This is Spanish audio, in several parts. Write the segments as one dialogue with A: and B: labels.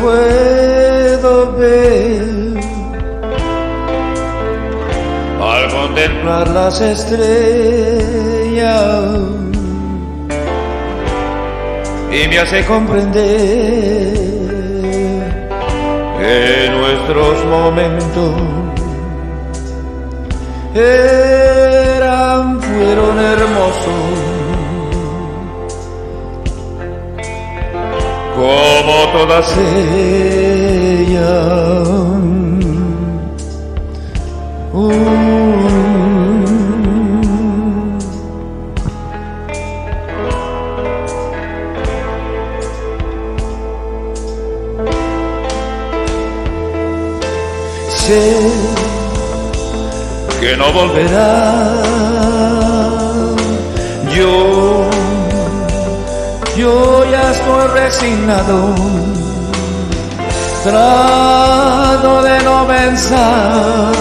A: puedo ver al contemplar las estrellas y me hace comprender que nuestros momentos eran, fueron hermosos. Ellas. Uh. Sé que no volverá. Yo yo ya estoy resignado. Trato de no pensar,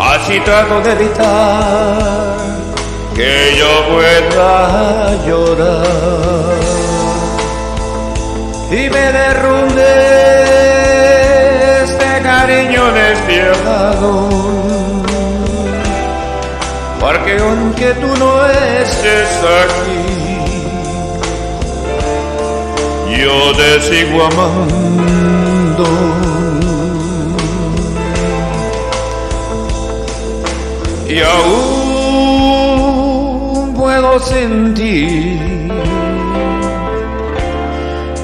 A: así trato de evitar que yo pueda llorar y me derrumbe este cariño despiadado. Porque aunque tú no estés aquí, yo te sigo amando. Y aún puedo sentir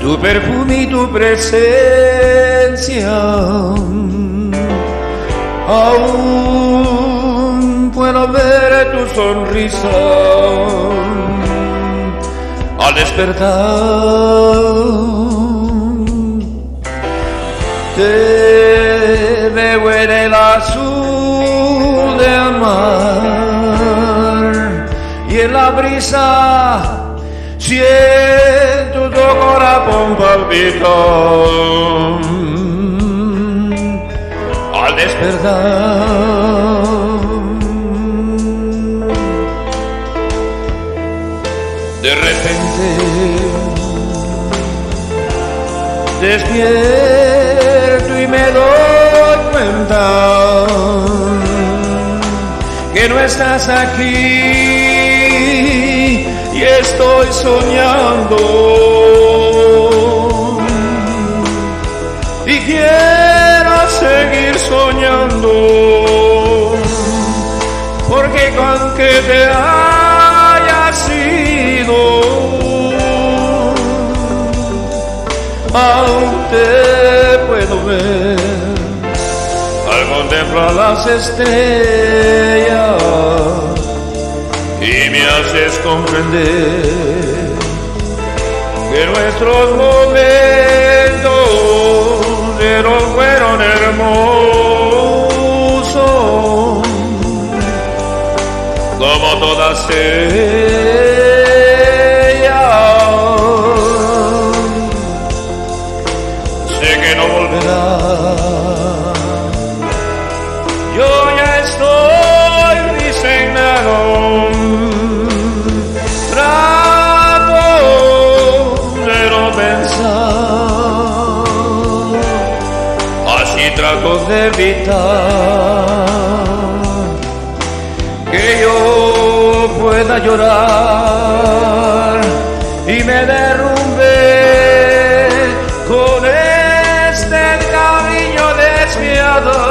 A: tu perfume y tu presencia. Aún puedo ver tu sonrisa al despertar te veo en azul del mar. Y en la brisa siento tu corazón palpitar al despertar de repente despierto me doy cuenta que no estás aquí y estoy soñando. Y quiero seguir soñando porque con que te haya sido aún te al contemplar las estrellas y me haces comprender que nuestros momentos pero fueron hermosos. Como todas que no volverá. Yo ya estoy resignado. Trato de no pensar. Así trato de evitar que yo pueda llorar together